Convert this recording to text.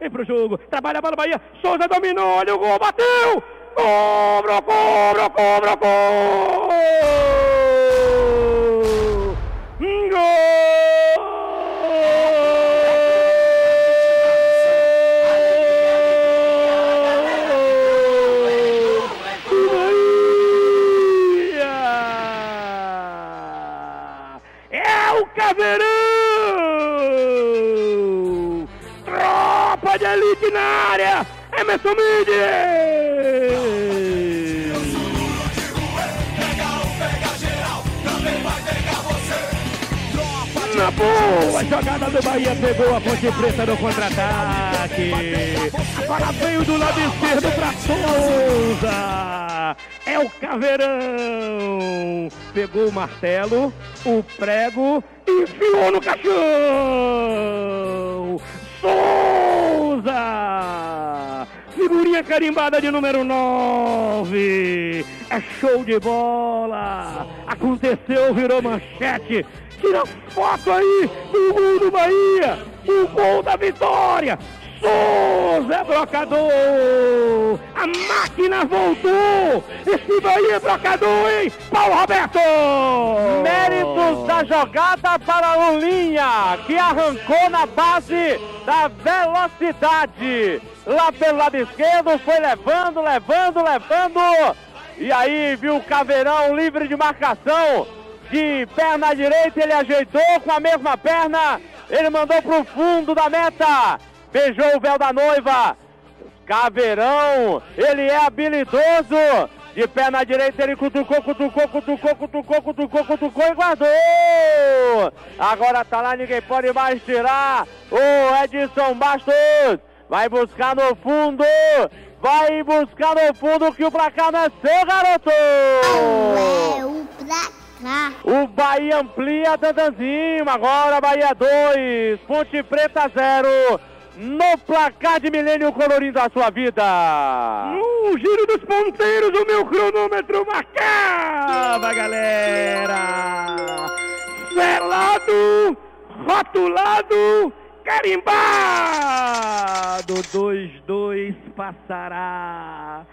Vem pro jogo, trabalha a bola Bahia, Souza dominou, olha o gol, bateu! Cobra, cobra, cobra, cobra! É o Caveirão! Tropa de elite na área! Emerson Mendes! Na boa jogada do Bahia, pegou a Ponte Preta no contra-ataque. A bola veio do lado esquerdo para Souza. É o Caveirão. Pegou o martelo, o prego e enfiou no caixão. Carimbada de número 9. É show de bola. Aconteceu, virou manchete. Tira foto aí do gol do Bahia. O gol da vitória. Souza brocador. A máquina voltou. Esse Bahia é brocador, hein? Paulo Roberto. Da jogada para o Linha, que arrancou na base da velocidade. Lá pelo lado esquerdo, foi levando, levando, levando. E aí viu o Caveirão livre de marcação. De perna direita ele ajeitou com a mesma perna. Ele mandou para o fundo da meta. Beijou o véu da noiva. Caveirão, ele é habilidoso. De perna direita ele cutucou, cutucou, cutucou, cutucou, cutucou, cutucou e guardou. Agora tá lá, ninguém pode mais tirar. O Edson Bastos vai buscar no fundo. Vai buscar no fundo que o placar não é seu, garoto. É o placar. O Bahia amplia Dandanzinho. Agora Bahia 2, Ponte Preta 0. No placar de milênio colorindo a sua vida. No giro dos ponteiros, o meu cronômetro marcava, galera. Selado, rotulado, carimbado. 2-2 passará.